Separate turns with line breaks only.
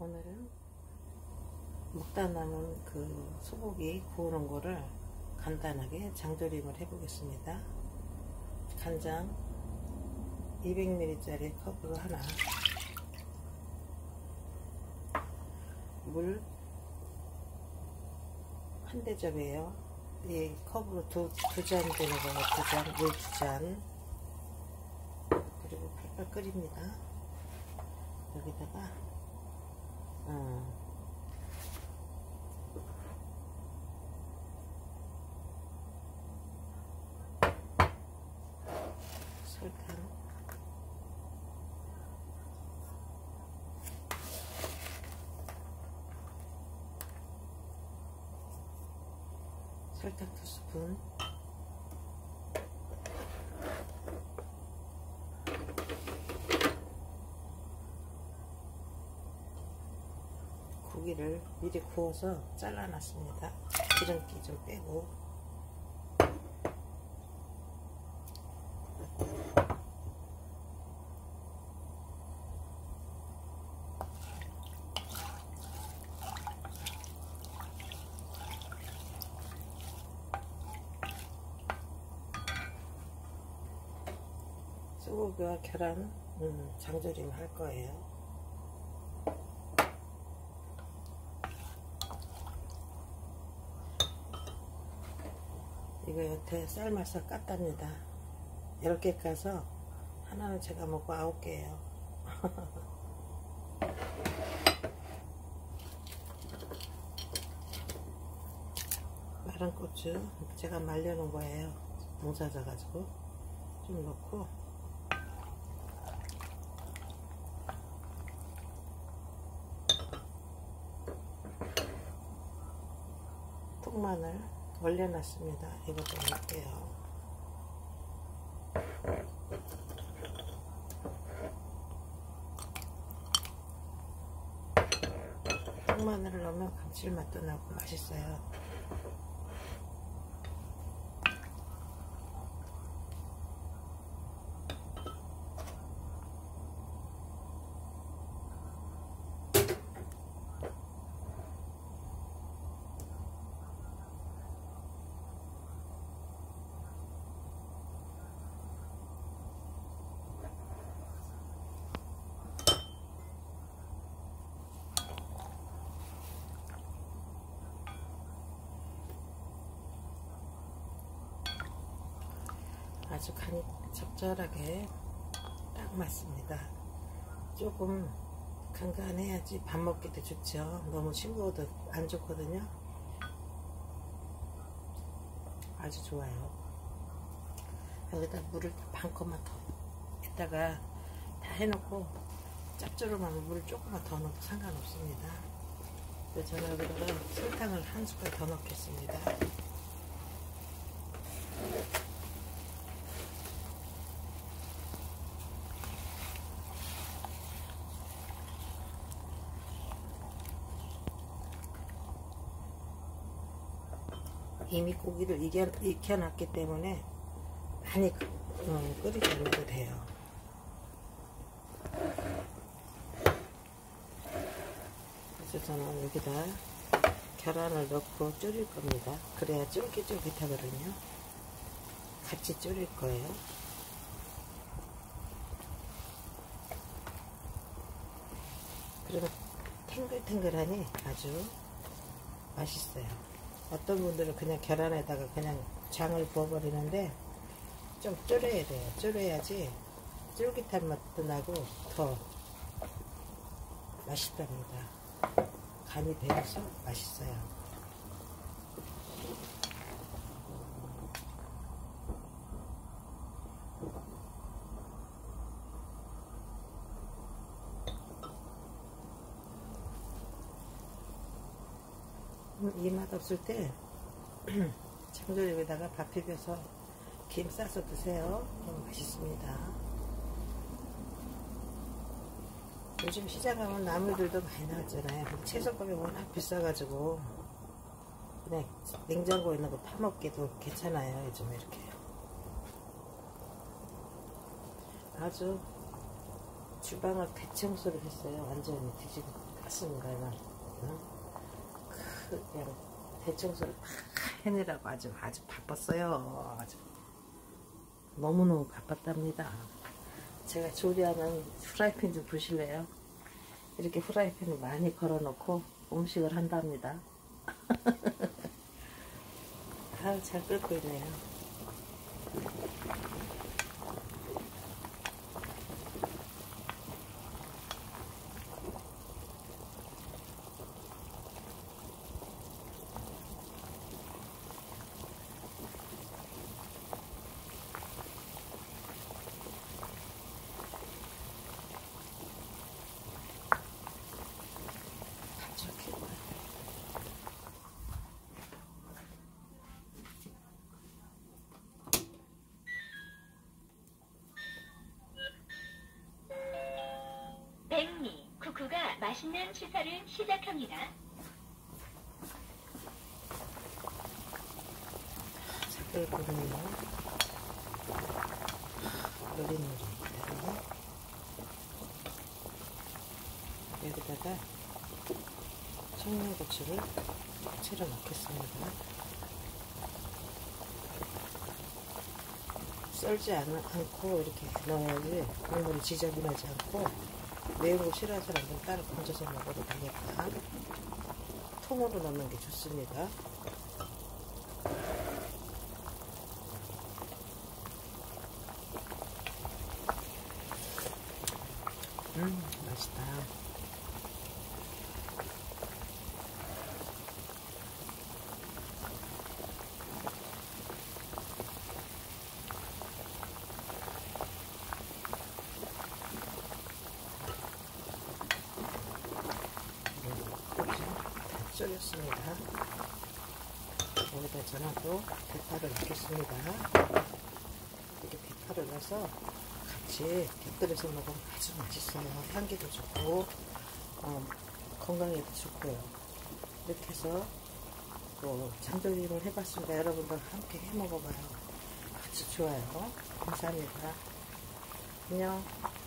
오늘은 먹다 남은 그 소고기 구우는 거를 간단하게 장조림을 해보겠습니다. 간장 200ml짜리 컵으로 하나 물 한 대접이에요. 이 컵으로 두, 두잔 되는 거예요. 두 잔, 물 두 잔. 그리고 팔팔 끓입니다. 여기다가 어, 설탕 설탕 두 스푼 고기를 미리 구워서 잘라놨습니다. 기름기 좀 빼고 소고기와 계란 음, 장조림 할 거예요. 이거 여태 삶아서 깠답니다. 10개 까서 하나는 제가 먹고 9개예요. 마른 고추 제가 말려놓은 거예요. 농사져 가지고 좀 넣고 통마늘 얼려놨습니다. 이것도 넣을게요. 통마늘을 넣으면 감칠맛도 나고 맛있어요. 아주 간이 적절하게 딱 맞습니다. 조금 간간해야지 밥 먹기도 좋죠. 너무 싱거워도 안 좋거든요. 아주 좋아요. 여기다 물을 반 컵만 더 이따가 다 해놓고 짭조름하면 물을 조금만 더 넣어도 상관없습니다. 저는 여기다가 설탕을 한 숟갈 더 넣겠습니다. 이미 고기를 익혀, 익혀놨기 때문에 많이 어, 끓이지 않아도 돼요. 그래서 저는 여기다 계란을 넣고 졸일 겁니다. 그래야 쫄깃쫄깃하거든요. 같이 졸일 거예요. 그러면 탱글탱글하니 아주 맛있어요. 어떤 분들은 그냥 계란에다가 그냥 장을 부어버리는데 좀 졸여야 돼요. 졸여야지 쫄깃한 맛도 나고 더 맛있답니다. 간이 배어서 맛있어요. 이 맛 없을 때 장조림에다가 밥 비벼서 김 싸서 드세요. 너무 맛있습니다. 요즘 시장 가면 나물들도 많이 나왔잖아요. 채소값이 워낙 비싸가지고 그냥 냉장고에 있는 거 파먹기도 괜찮아요. 요즘 이렇게 아주 주방을 대청소를 했어요. 완전히 뒤지고 바빴습니다만 어? 그냥 대청소를 다 해내라고 아주 아주 바빴어요. 아주 너무너무 바빴답니다. 제가 조리하는 프라이팬 좀 보실래요? 이렇게 프라이팬을 많이 걸어놓고 음식을 한답니다. 아유 잘 끓고 있네요. 저렇게
백미 쿠쿠가 맛있는 시사를 시작합니다.
잘 끓고 있네요. 노릇노릇 그대로 여기다가 청양고추를 채로 넣겠습니다. 썰지 않, 않고 이렇게 넣어야지 국물이 지저분하지 않고 매운 거 싫어하는 사람들은 따로 건져서 먹어도 되니까 통으로 넣는 게 좋습니다. 음, 맛있다. 다 쪄렸습니다. 여기다 전하고 대파를 넣겠습니다. 이렇게 대파를 넣어서 같이 곁들여서 먹으면 아주 맛있어요. 향기도 좋고 어, 건강에도 좋고요. 이렇게 해서 또 장조림을 해봤습니다. 여러분들 함께 해 먹어봐요. 아주 좋아요. 감사합니다. 안녕.